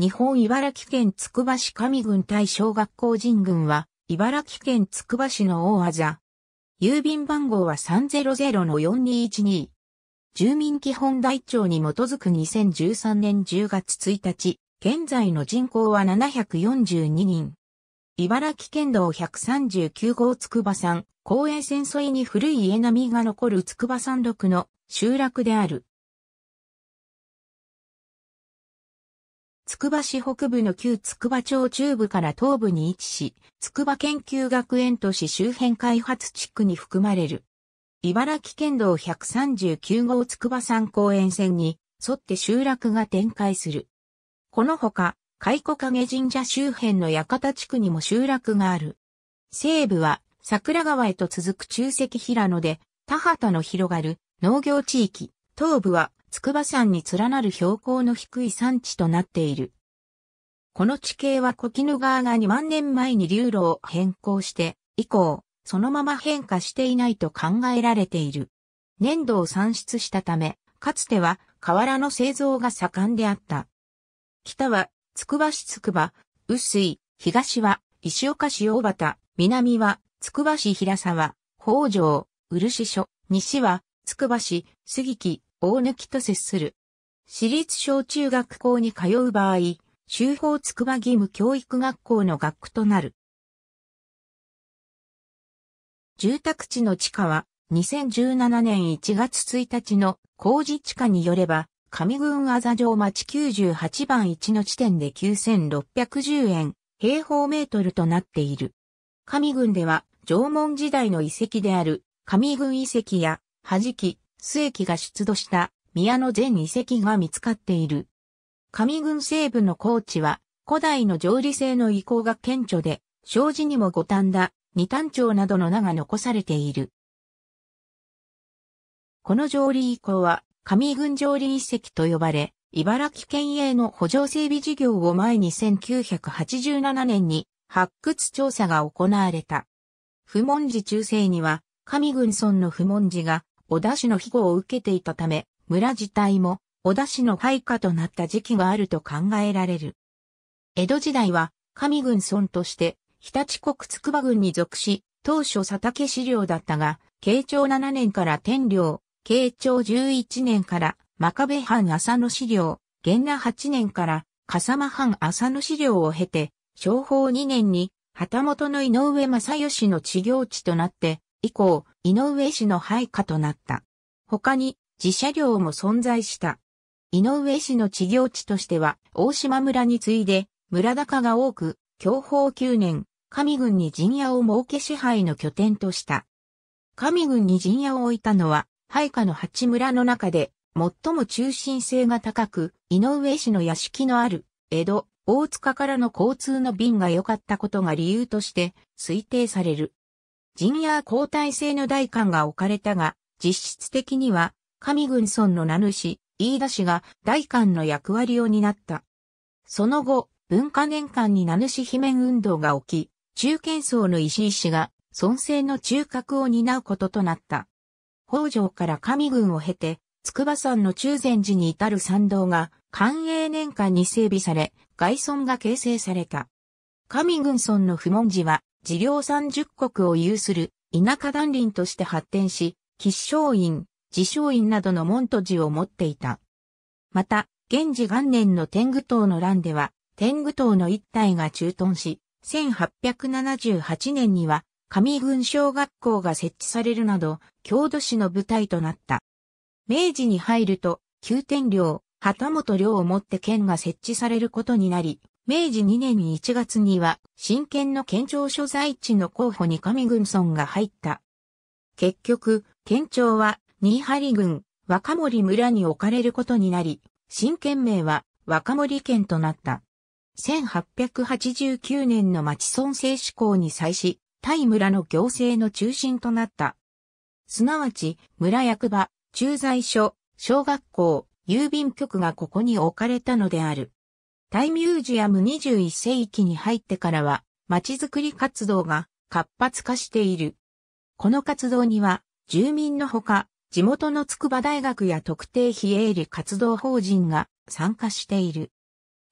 日本茨城県つくば市上郡対小学校人郡は、茨城県つくば市の大技。郵便番号は300-4212。住民基本台帳に基づく2013年10月1日、現在の人口は742人。茨城県道139号つくば山、公園線沿いに古い家並みが残るつくば山麓の集落である。つくば市北部の旧つくば町中部から東部に位置し、つくば研究学園都市周辺開発地区に含まれる。茨城県道139号つくば山公園線に沿って集落が展開する。このほか、海古影神社周辺の館地区にも集落がある。西部は桜川へと続く中石平野で田畑の広がる農業地域。東部は筑波山に連なる標高の低い山地となっている。この地形は小絹川が2万年前に流路を変更して以降、そのまま変化していないと考えられている。粘土を産出したため、かつては瓦の製造が盛んであった。北は、つくば市つくば、臼水、東は、石岡市大畑、南は、つくば市平沢、北条、漆所、西は、つくば市、杉木、大貫と接する。私立小中学校に通う場合、修法筑波義務教育学校の学区となる。住宅地の地価は2017年1月1日の工事地価によれば、上郡あざ城町98番1の地点で9610円平方メートルとなっている。上郡では縄文時代の遺跡である上郡遺跡や恥木、須駅が出土した宮の全遺跡が見つかっている。上郡西部の高地は古代の上理性の遺構が顕著で、障子にも五反田、二単町などの名が残されている。この上理遺構は上郡上理遺跡と呼ばれ、茨城県営の補助整備事業を前に1987年に発掘調査が行われた。不問寺中世には上郡村の不問寺が小田氏の庇護を受けていたため、村自体も小田氏の配下となった時期があると考えられる。江戸時代は上郡村として日立国筑波郡に属し、当初佐竹資料だったが、慶長7年から天領、慶長11年から真壁藩浅野資料、元那8年から笠間藩浅野資料を経て、昭法2年に旗本の井上正義の治療地となって、以降、井上氏の配下となった。他に自社領も存在した。井上氏の治療地としては、大島村に次いで、村高が多く、享保9年、上郡に陣屋を設け支配の拠点とした。上郡に陣屋を置いたのは、配下の八村の中で、最も中心性が高く、井上氏の屋敷のある、江戸、大塚からの交通の便が良かったことが理由として推定される。陣屋交代制の代官が置かれたが、実質的には、上郡村の名主、飯田氏が代官の役割を担った。その後、文化年間に名主罷免運動が起き、中堅層の石井氏が孫政の中核を担うこととなった。北条から上郡を経て、筑波山の中禅寺に至る参道が寛永年間に整備され、外村が形成された。上郡村の不問寺は治療三十国を有する田舎団林として発展し、吉祥院、自祥院などの門徒寺を持っていた。また、現治元年の天狗島の乱では、天狗島の一帯が駐屯し、1878年には上郡小学校が設置されるなど、郷土史の舞台となった。明治に入ると、旧天領、旗本領をもって県が設置されることになり、明治2年1月には、新県の県庁所在地の候補に上郡村が入った。結局、県庁は、新張郡、若森村に置かれることになり、新県名は若森県となった。1889年の町村制施行に際し、対村の行政の中心となった。すなわち、村役場、駐在所、小学校、郵便局がここに置かれたのである。タイミュージアム21世紀に入ってからは、街づくり活動が活発化している。この活動には、住民のほか、地元の筑波大学や特定非営利活動法人が参加している。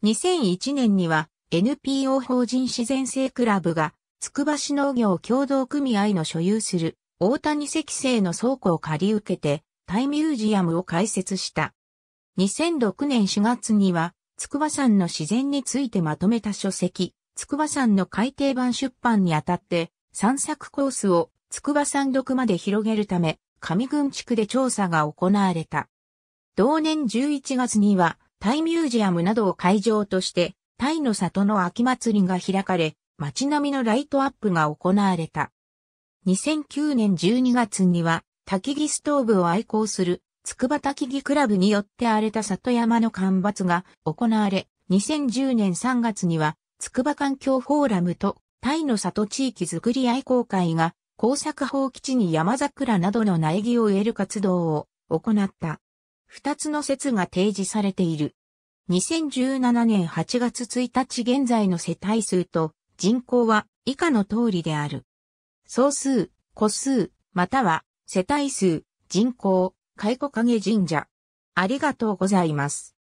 2001年には NPO 法人自然性クラブが、つくば市農業協同組合の所有する大谷石製の倉庫を借り受けて、タイミュージアムを開設した。2006年4月には、筑波山の自然についてまとめた書籍、筑波山の改訂版出版にあたって、散策コースを筑波山読まで広げるため、上郡地区で調査が行われた。同年11月には、タイミュージアムなどを会場として、タイの里の秋祭りが開かれ、街並みのライトアップが行われた。2009年12月には、焚き木ストーブを愛好する、つくば焚き木クラブによって荒れた里山の干ばつが行われ、2010年3月には、つくば環境フォーラムと、タイの里地域づくり愛好会が、工作法基地に山桜などの苗木を植える活動を行った。二つの説が提示されている。2017年8月1日現在の世帯数と人口は以下の通りである。総数、個数、または世帯数、人口、海古影神社。ありがとうございます。